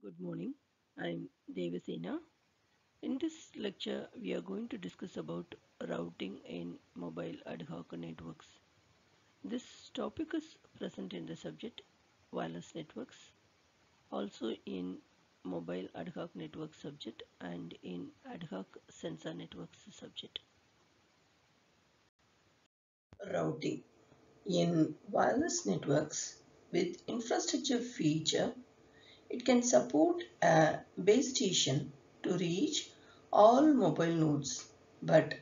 Good morning. I'm Devasena. In this lecture, we are going to discuss about routing in mobile ad hoc networks. This topic is present in the subject wireless networks, also in mobile ad hoc network subject and in ad hoc sensor networks subject. Routing in wireless networks with infrastructure feature it can support a base station to reach all mobile nodes, but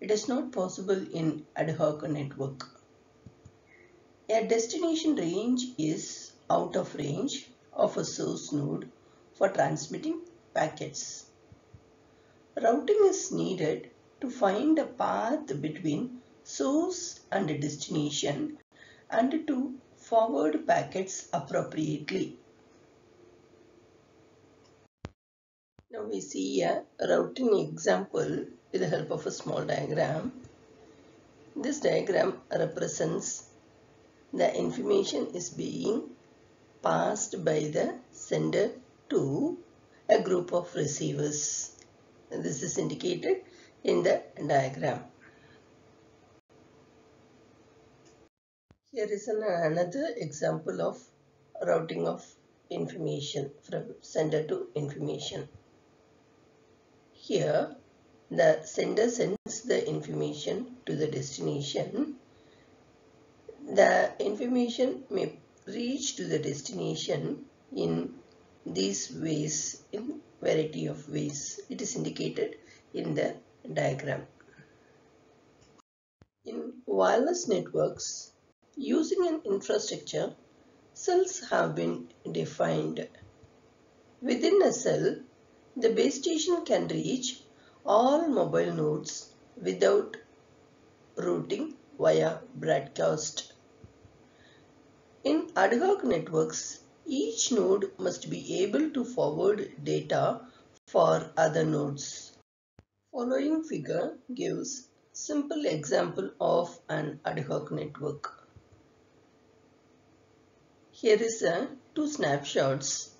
it is not possible in ad hoc network. A destination range is out of range of a source node for transmitting packets. Routing is needed to find a path between source and destination and to forward packets appropriately. Now we see a routing example with the help of a small diagram. This diagram represents the information is being passed by the sender to a group of receivers. This is indicated in the diagram. Here is an, another example of routing of information from sender to information. Here, the sender sends the information to the destination. The information may reach to the destination in these ways, in variety of ways. It is indicated in the diagram. In wireless networks, using an infrastructure, cells have been defined. Within a cell, the base station can reach all mobile nodes without routing via broadcast. In ad hoc networks, each node must be able to forward data for other nodes. Following figure gives simple example of an ad hoc network. Here is a two snapshots.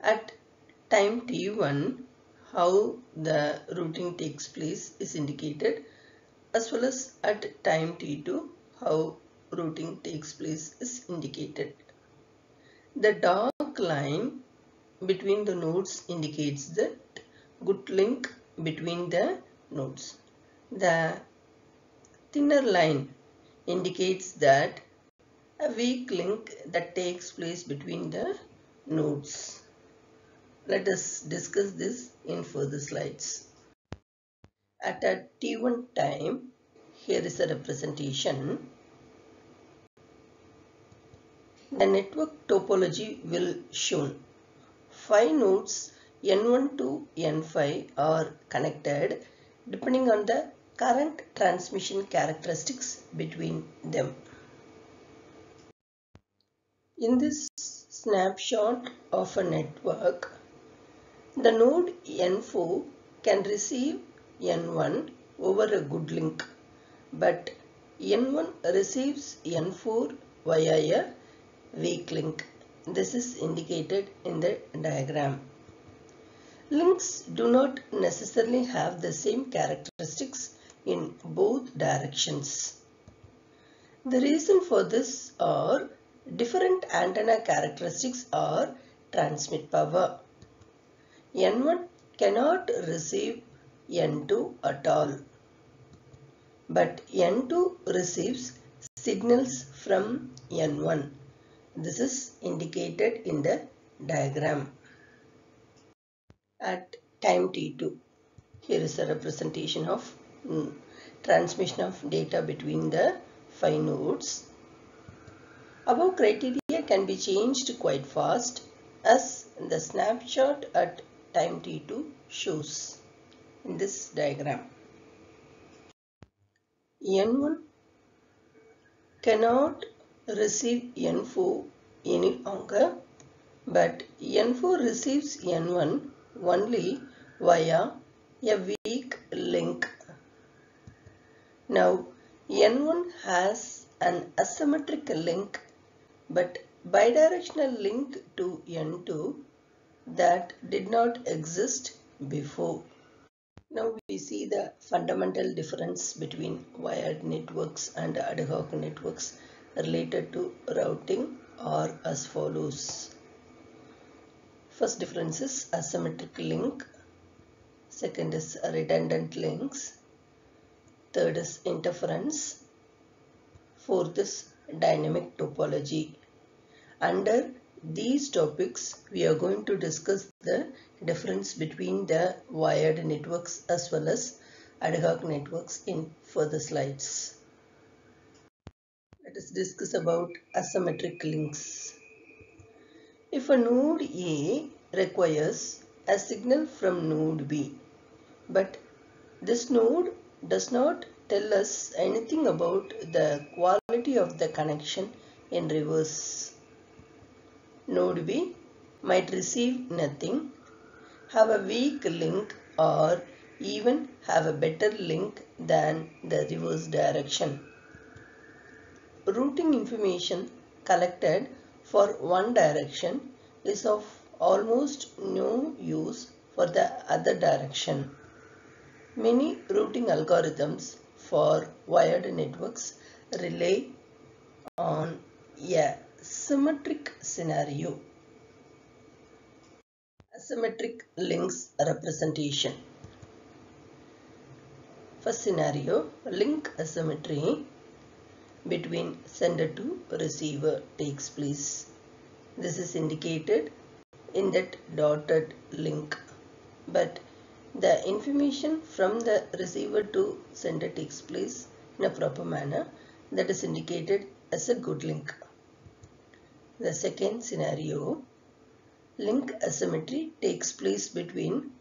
At time t1 how the routing takes place is indicated as well as at time t2 how routing takes place is indicated. The dark line between the nodes indicates the good link between the nodes. The thinner line indicates that a weak link that takes place between the nodes. Let us discuss this in further slides. At a T1 time, here is a representation. The network topology will shown. Five nodes N1 to N5 are connected depending on the current transmission characteristics between them. In this snapshot of a network, the node N4 can receive N1 over a good link, but N1 receives N4 via a weak link. This is indicated in the diagram. Links do not necessarily have the same characteristics in both directions. The reason for this are different antenna characteristics or transmit power. N1 cannot receive N2 at all. But N2 receives signals from N1. This is indicated in the diagram. At time T2, here is a representation of mm, transmission of data between the five nodes. Above criteria can be changed quite fast as the snapshot at time t2 shows in this diagram. N1 cannot receive N4 any longer but N4 receives N1 only via a weak link. Now N1 has an asymmetric link but bidirectional link to N2 that did not exist before. Now we see the fundamental difference between wired networks and ad hoc networks related to routing are as follows. First difference is asymmetric link. Second is redundant links. Third is interference. Fourth is dynamic topology. Under these topics, we are going to discuss the difference between the wired networks as well as ad hoc networks in further slides. Let us discuss about asymmetric links. If a node A requires a signal from node B, but this node does not tell us anything about the quality of the connection in reverse. Node B might receive nothing, have a weak link or even have a better link than the reverse direction. Routing information collected for one direction is of almost no use for the other direction. Many routing algorithms for wired networks rely on a symmetric scenario. Asymmetric links representation. First scenario, link asymmetry between sender to receiver takes place. This is indicated in that dotted link. But the information from the receiver to sender takes place in a proper manner that is indicated as a good link. The second scenario, link asymmetry takes place between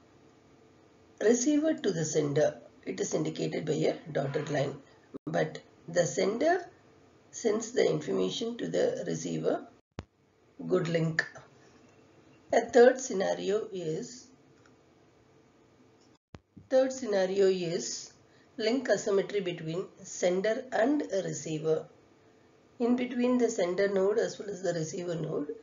receiver to the sender. It is indicated by a dotted line. But the sender sends the information to the receiver. Good link. A third scenario is third scenario is link asymmetry between sender and receiver. In between the sender node as well as the receiver node,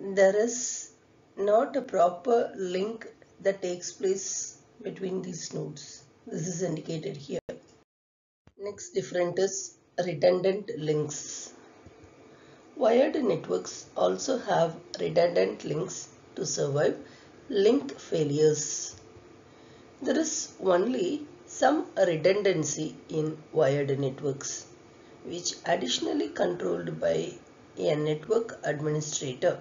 there is not a proper link that takes place between these nodes. This is indicated here. Next different is redundant links. Wired networks also have redundant links to survive link failures. There is only some redundancy in wired networks which additionally controlled by a network administrator.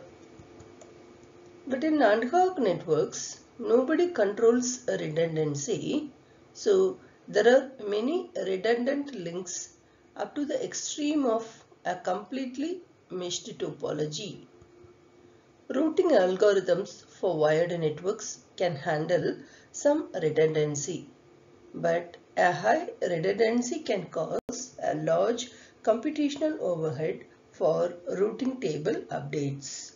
But in ad hoc networks, nobody controls redundancy. So there are many redundant links up to the extreme of a completely meshed topology. Routing algorithms for wired networks can handle some redundancy, but a high redundancy can cause a large computational overhead for routing table updates.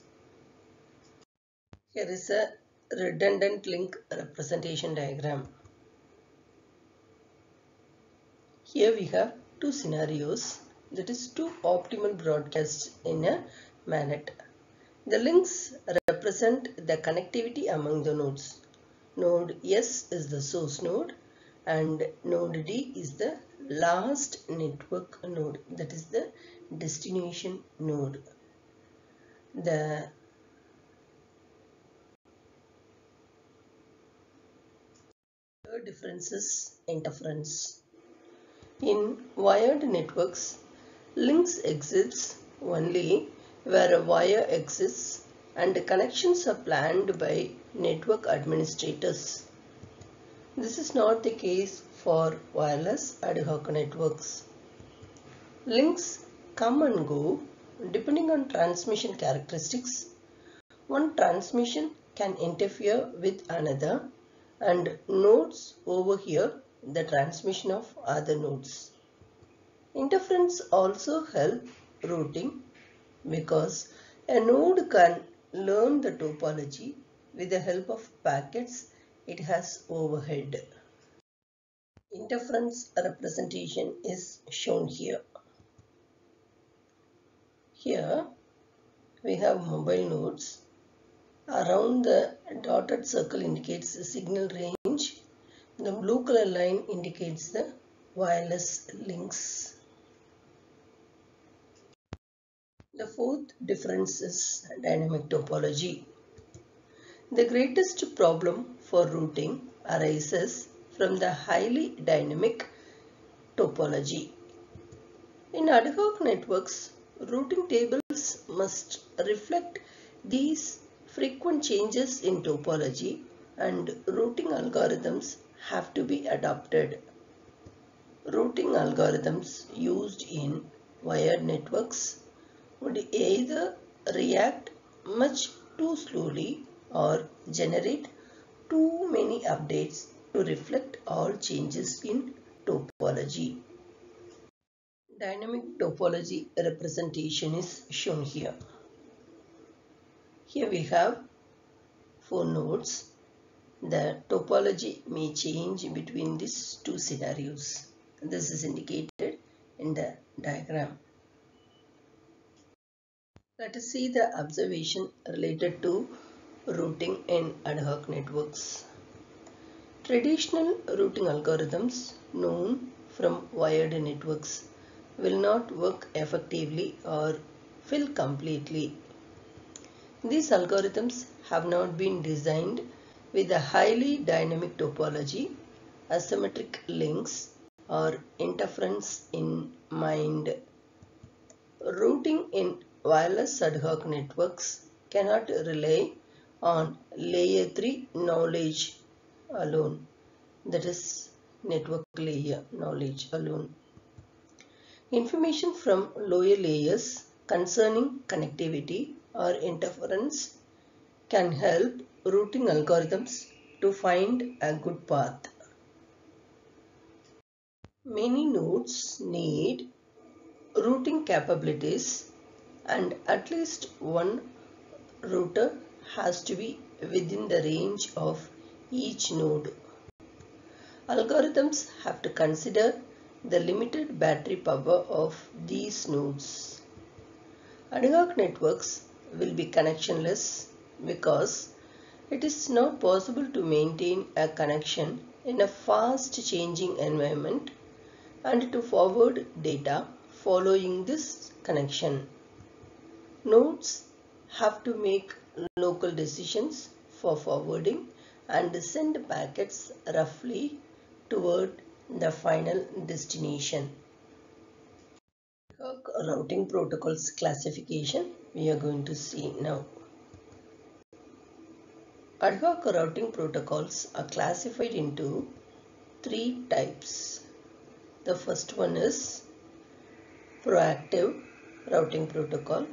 Here is a redundant link representation diagram. Here we have two scenarios that is two optimal broadcasts in a MANET. The links represent the connectivity among the nodes. Node S is the source node and node D is the last network node that is the destination node. The third difference is interference. In wired networks, links exists only where a wire exists and connections are planned by network administrators. This is not the case for wireless ad hoc networks. Links come and go depending on transmission characteristics. One transmission can interfere with another and nodes overhear the transmission of other nodes. Interference also help routing because a node can learn the topology with the help of packets it has overhead. Interference representation is shown here. Here we have mobile nodes Around the dotted circle indicates the signal range. The blue color line indicates the wireless links. The fourth difference is dynamic topology. The greatest problem for routing arises from the highly dynamic topology. In ad hoc networks, routing tables must reflect these frequent changes in topology and routing algorithms have to be adopted. Routing algorithms used in wired networks would either react much too slowly or generate too many updates to reflect all changes in topology. Dynamic topology representation is shown here. Here we have four nodes. The topology may change between these two scenarios. This is indicated in the diagram. Let us see the observation related to routing in ad hoc networks. Traditional routing algorithms known from wired networks will not work effectively or fill completely. These algorithms have not been designed with a highly dynamic topology, asymmetric links or interference in mind. Routing in wireless ad hoc networks cannot rely on layer 3 knowledge alone that is network layer knowledge alone. Information from lower layers concerning connectivity or interference can help routing algorithms to find a good path. Many nodes need routing capabilities and at least one router has to be within the range of each node. Algorithms have to consider the limited battery power of these nodes. Ad networks will be connectionless because it is not possible to maintain a connection in a fast changing environment and to forward data following this connection. Nodes have to make local decisions for forwarding and send packets roughly toward the final destination. Routing protocols classification we are going to see now. Ad hoc routing protocols are classified into three types. The first one is proactive routing protocol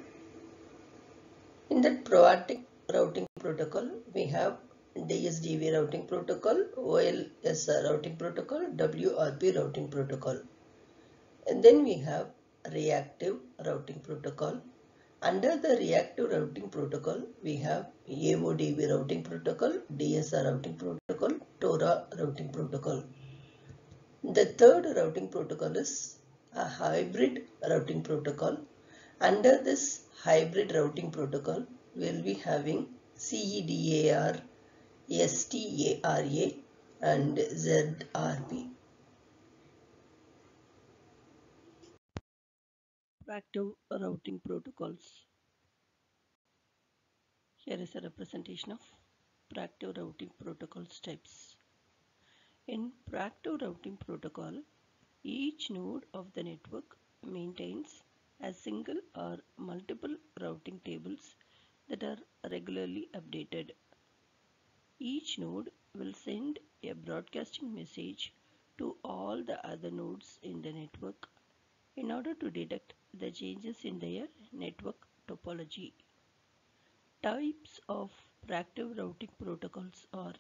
in that proactive routing protocol, we have DSDV routing protocol, OLSR routing protocol, WRP routing protocol. And then we have reactive routing protocol. Under the reactive routing protocol, we have AODV routing protocol, DSR routing protocol, TORA routing protocol. The third routing protocol is a hybrid routing protocol. Under this hybrid routing protocol we will be having CEDAR, STARA and ZRP. Proactive routing protocols. Here is a representation of proactive routing protocols types. In proactive routing protocol, each node of the network maintains a single or multiple routing tables that are regularly updated. Each node will send a broadcasting message to all the other nodes in the network in order to detect the changes in their network topology. Types of proactive routing protocols are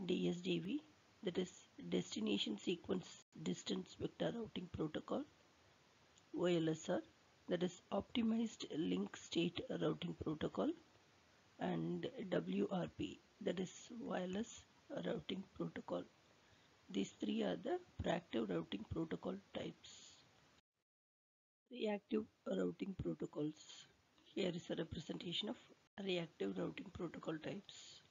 DSDV that is Destination Sequence Distance Vector Routing Protocol OLSR that is optimized link state routing protocol and WRP that is wireless routing protocol. These three are the proactive routing protocol types. Reactive routing protocols. Here is a representation of reactive routing protocol types.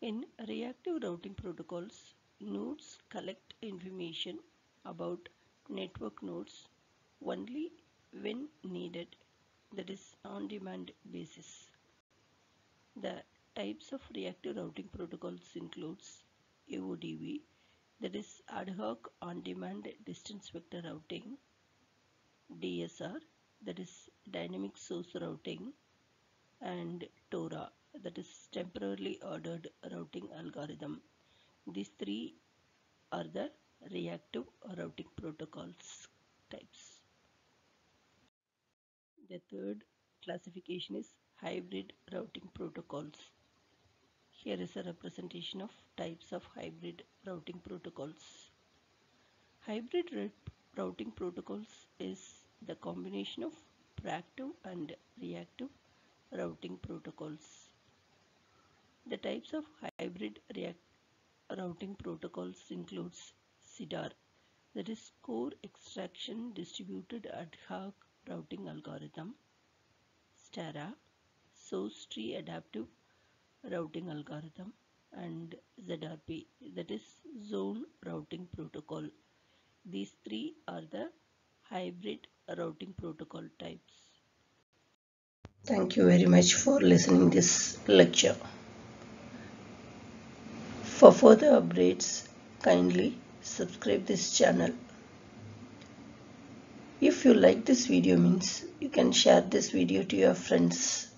In reactive routing protocols, nodes collect information about network nodes only when needed, that is on-demand basis. The types of reactive routing protocols includes AODV, that is ad hoc on-demand distance vector routing, DSR, that is dynamic source routing, and TORA, that is temporarily ordered routing algorithm. These three are the reactive routing protocols types. The third classification is hybrid routing protocols. Here is a representation of types of hybrid routing protocols. Hybrid routing protocols is the combination of proactive and reactive routing protocols. The types of hybrid routing protocols includes CEDAR that is core extraction distributed ad hoc routing algorithm, STARA source tree adaptive routing algorithm and ZRP that is zone routing protocol. These three are the hybrid routing protocol types. Thank you very much for listening this lecture. For further updates, kindly subscribe this channel. If you like this video means you can share this video to your friends